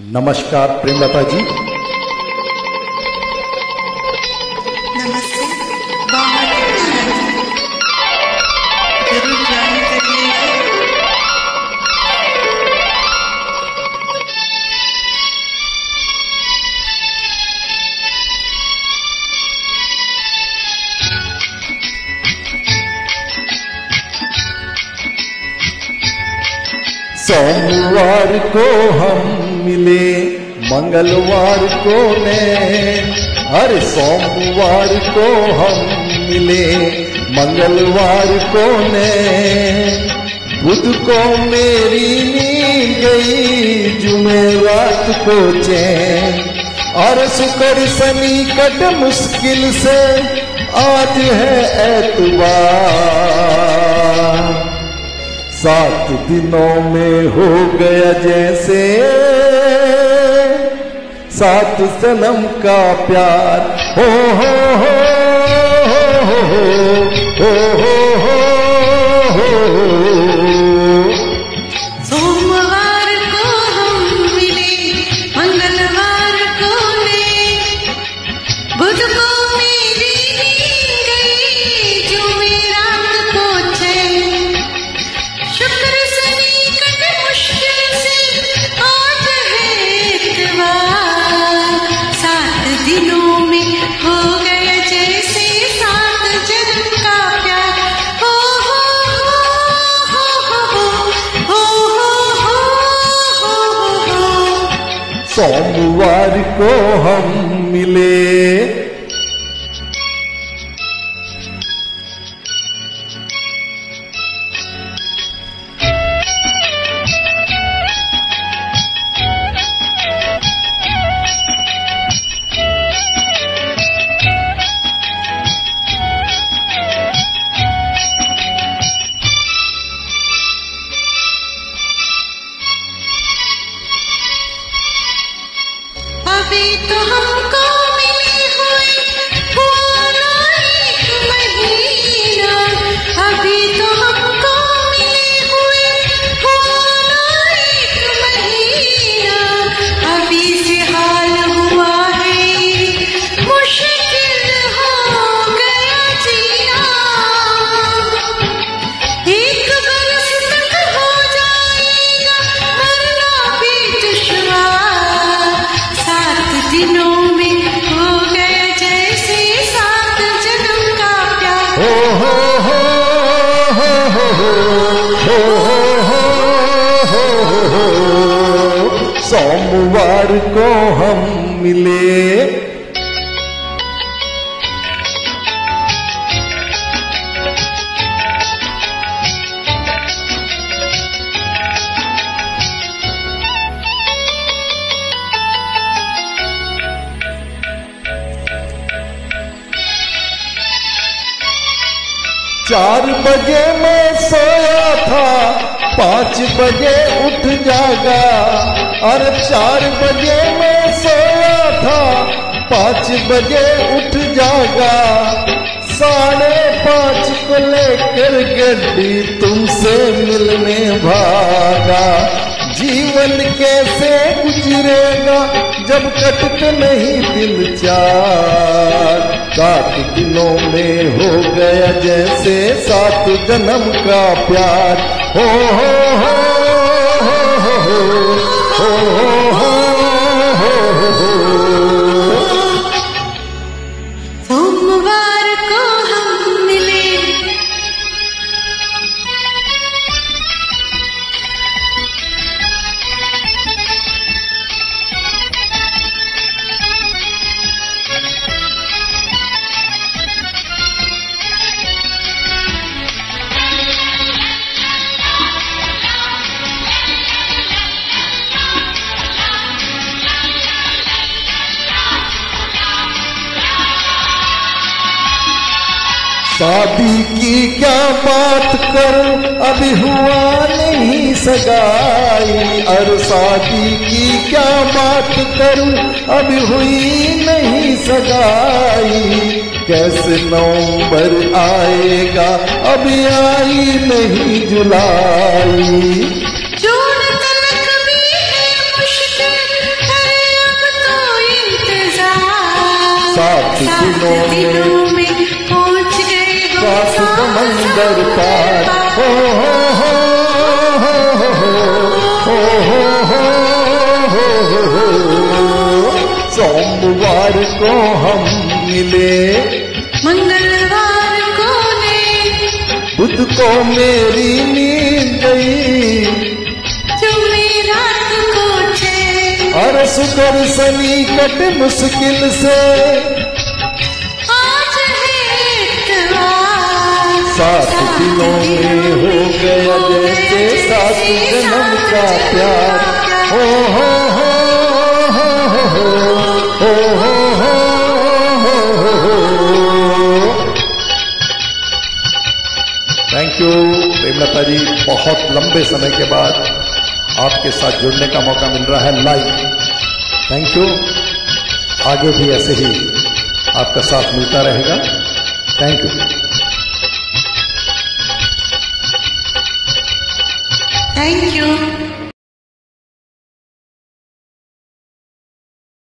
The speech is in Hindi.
नमस्कार प्रेमलता जी सोमवार को हम मिले, मंगलवार को ने हर सोमवार को हम मिले, मंगलवार को ने बुध को मेरी नींद गई जुमेरात को चैन। और शुक्र शनि कट मुश्किल से, आज है एतबार सात दिनों में हो गया जैसे। सात जन्म का प्यार। हो हो हो हो हो हो हो। सोमवार को हम मिले। सोमवार को हम मिले चार बजे मैं सोया था, पाँच बजे उठ जागा, और चार बजे मैं सोया था, पाँच बजे उठ जागा। साढ़े पाँच को लेकर गड्डी तुमसे मिलने भागा। जीवन कैसे गुजरेगा जब कटत नहीं दिल चार सात दिनों में हो गया जैसे सात जन्म का प्यार हो हो हो हो हो हो हो हो हो हो शादी की क्या बात कर? अभी हुआ नहीं सगाई। और शादी की क्या बात कर? अभी हुई नहीं सगाई। कैसे नवंबर आएगा? अभी आई नहीं जुलाई। साथ दिनों में सात समंदर पार हो सोमवार को हम मिले। मंगलवार को ने बुध को मेरी नींद गई। और सुकर सनी कट मुश्किल से सात दिनों में हो गया जैसे सात जन्म का प्यार हो हो हो हो हो हो हो हो हो थैंक यू प्रेमलता जी बहुत लंबे समय के बाद आपके साथ जुड़ने का मौका मिल रहा है लाइव थैंक यू आगे भी ऐसे ही आपका साथ मिलता रहेगा थैंक यू Thank you.